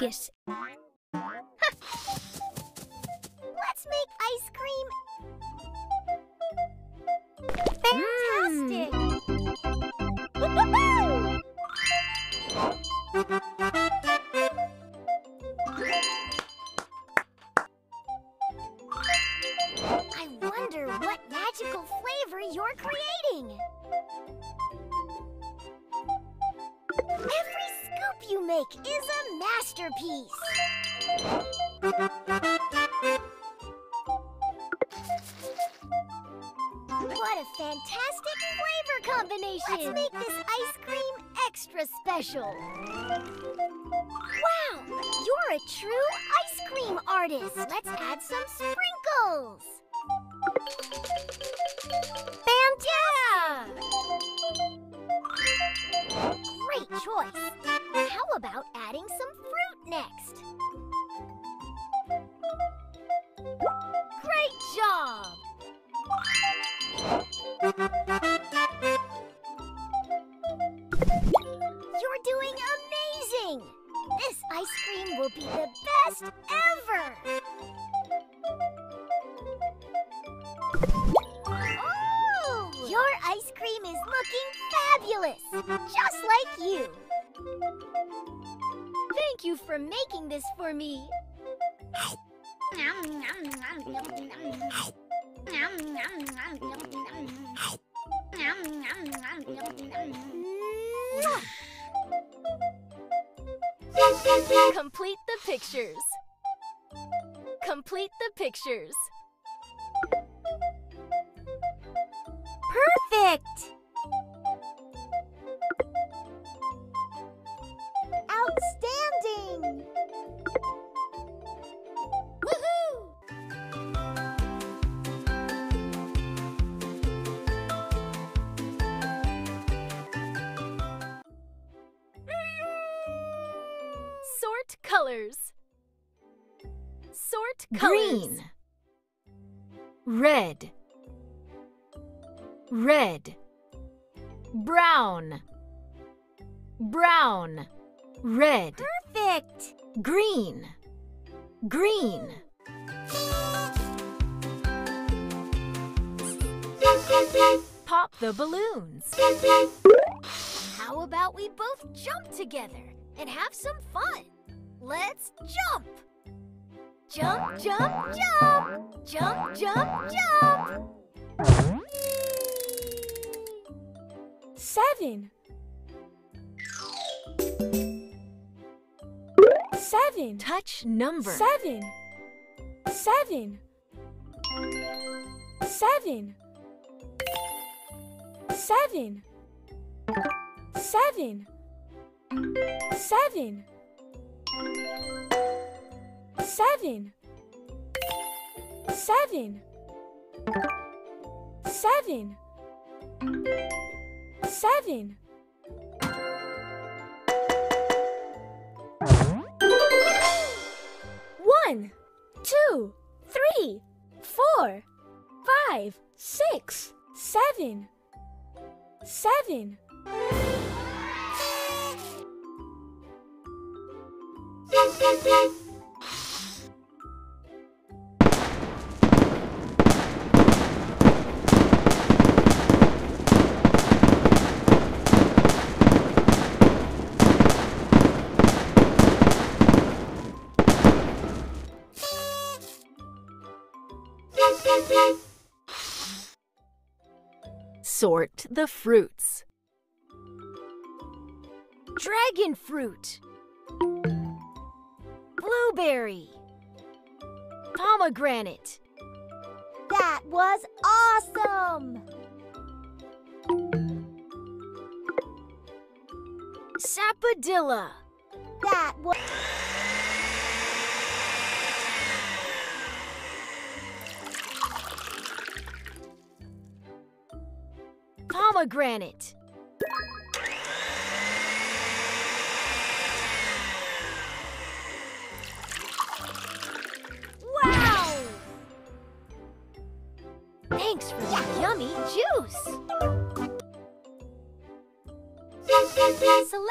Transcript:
focus. Let's make ice cream fantastic. Woo-hoo-hoo! I wonder what magical flavor you're creating. Every you make is a masterpiece. What a fantastic flavor combination! Let's make this ice cream extra special. Wow! You're a true ice cream artist. Let's add some sprinkles. Fantastic! Great choice. About adding some fruit next? Great job! You're doing amazing! This ice cream will be the best ever! Oh! Your ice cream is looking fabulous! Just like you! Thank you for making this for me! Complete the pictures. Complete the pictures. Perfect! Colors. Sort colors. Green. Red. Red. Brown. Brown. Red. Perfect! Green. Green. Pop the balloons. How about we both jump together and have some fun? Let's jump! Jump, jump, jump! Jump, jump, jump! Seven. Seven. Touch number. Seven. Seven. Seven. Seven. Seven. Seven. Seven. Seven. Seven. Seven. One, two, three, four, five, six, seven, seven. Sort the fruits. Dragon fruit. Blueberry. Pomegranate. That was awesome! Sapodilla. That was. Pomegranate. Wow! Thanks for the yummy juice. Select